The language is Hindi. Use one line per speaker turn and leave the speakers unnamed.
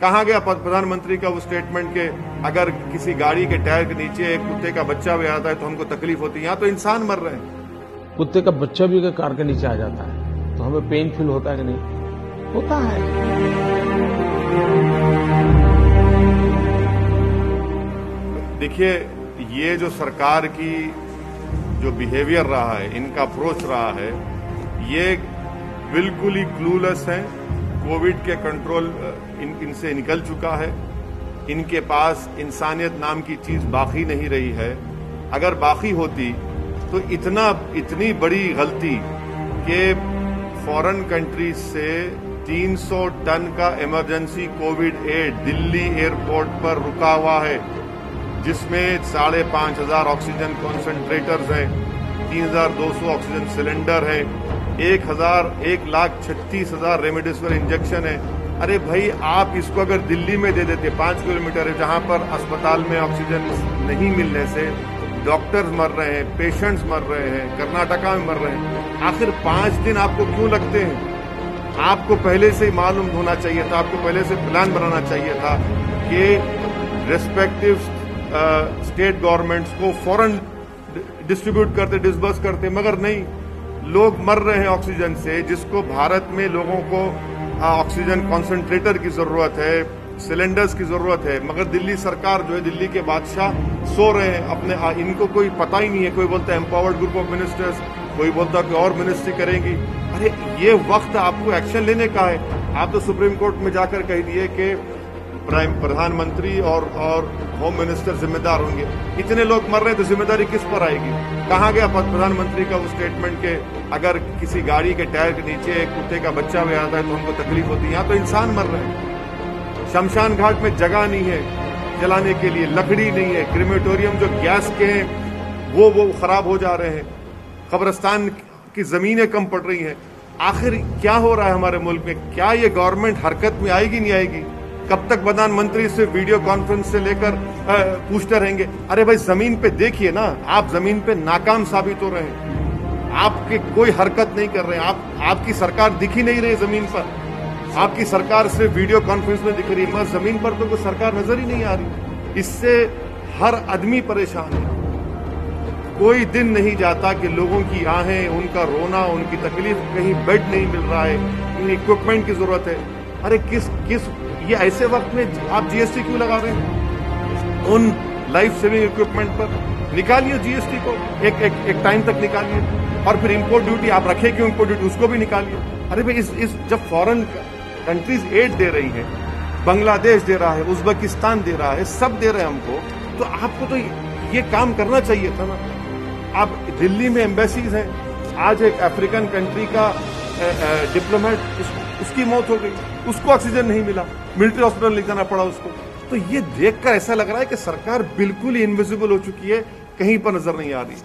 कहा गया प्रधानमंत्री का वो स्टेटमेंट के अगर किसी गाड़ी के टायर के नीचे एक कुत्ते का बच्चा भी आता है तो हमको तकलीफ़ होती है। यहाँ तो इंसान मर रहे हैं।
कुत्ते का बच्चा भी अगर कार के नीचे आ जाता है तो हमें पेन फील होता है कि नहीं? होता है।
देखिए ये जो सरकार की जो बिहेवियर रहा है इनका अप्रोच रहा है ये बिल्कुल ही क्लूलेस है। कोविड के कंट्रोल इन, इनसे निकल चुका है। इनके पास इंसानियत नाम की चीज़ बाकी नहीं रही है। अगर बाकी होती तो इतना इतनी बड़ी गलती कि फॉरेन कंट्रीज़ से 300 टन का emergency Covid aid Delhi airport पर रुका हुआ है जिसमें साढ़े पाँच हज़ार ऑक्सीजन कॉन्सेंट्रेटर्स हैं तीन हज़ार दो सौ ऑक्सीजन सिलेंडर हैं एक हज़ार एक लाख छत्तीस हज़ार रेमडेसिविर इंजेक्शन है। अरे भाई, आप इसको अगर दिल्ली में दे देते, पाँच किलोमीटर है, जहाँ पर अस्पताल में ऑक्सीजन नहीं मिलने से, डॉक्टर्स मर रहे हैं, पेशेंट्स मर रहे हैं, कर्नाटका में मर रहे हैं, आखिर पाँच दिन आपको क्यों लगते हैं? आपको पहले से ही मालूम होना चाहिए था, आपको पहले से प्लान बनाना चाहिए था कि रेस्पेक्टिव स्टेट गवर्नमेंट्स को फ़ौरन डिस्ट्रीब्यूट करते डिस्बर्स करते, मगर नहीं। लोग मर रहे हैं ऑक्सीजन से जिसको भारत में लोगों को ऑक्सीजन कॉन्सेंट्रेटर की ज़रूरत है सिलेंडर्स की ज़रूरत है। मगर दिल्ली सरकार जो है दिल्ली के बादशाह सो रहे हैं अपने आ, इनको कोई पता ही नहीं है। कोई बोलता है एम्पावर्ड ग्रुप ऑफ़ मिनिस्टर्स कोई बोलता है कि और मिनिस्ट्री करेंगी। अरे ये वक्त आपको एक्शन लेने का है। आप तो सुप्रीम कोर्ट में जाकर कह दिए कि प्राइम प्रधानमंत्री और और होम मिनिस्टर जिम्मेदार होंगे। इतने लोग मर रहे तो ज़िम्मेदारी किस पर आएगी? कहा गया प्रधानमंत्री का वो स्टेटमेंट के, अगर किसी गाड़ी के टायर के नीचे एक कुत्ते का बच्चा भी आता है तो हमको तकलीफ़ होती है। यहाँ तो इंसान मर रहे हैं। शमशान घाट में जगह नहीं है जलाने के लिए, लकड़ी नहीं है। क्रिमेटोरियम जो गैस के हैं, वो वो खराब हो जा रहे हैं। कब्रस्तान की जमीनें कम पड़ रही हैं। आखिर क्या हो रहा है हमारे मुल्क में? क्या ये गवर्नमेंट हरकत में आएगी, नहीं आएगी? कब तक प्रधानमंत्री से वीडियो कॉन्फ्रेंस से लेकर पूछते रहेंगे? अरे भाई, ज़मीन पे देखिए ना, आप ज़मीन पे नाकाम साबित हो रहे हैं। आपके कोई हरकत नहीं कर रहे हैं। आप, आपकी सरकार दिख ही नहीं रही ज़मीन पर। आपकी सरकार सिर्फ़ वीडियो कॉन्फ्रेंस में दिख रही है। मगर ज़मीन पर तो कोई सरकार नज़र ही नहीं आ रही। इससे हर आदमी परेशान है। कोई दिन नहीं जाता कि लोगों की आहें, उनका रोना, उनकी तकलीफ़ कहीं बेड नहीं मिल रहा है। इक्विपमेंट की ज़रूरत है। अरे किस किस ये ऐसे वक्त में आप जीएसटी क्यों लगा रहे हैं? उन लाइफ सेविंग इक्विपमेंट पर निकालिए जीएसटी को। एक एक, एक टाइम तक निकालिए। और फिर इंपोर्ट ड्यूटी आप रखे क्यों इंपोर्ट ड्यूटी उसको भी निकालिए। अरे भाई इस, इस जब फॉरेन कंट्रीज़ एड दे रही है बांग्लादेश दे रहा है उज्बेकिस्तान दे रहा है सब दे रहे हैं हमको तो आपको तो ये काम करना चाहिए था ना। आप दिल्ली में एम्बेसीज हैं आज एक अफ्रीकन कंट्री का डिप्लोमेट उसकी मौत हो गई, उसको ऑक्सीजन नहीं मिला मिलिट्री हॉस्पिटल ले जाना पड़ा उसको। तो ये देखकर ऐसा लग रहा है कि सरकार बिल्कुल ही इनविजिबल हो चुकी है, कहीं पर नज़र नहीं आ रही।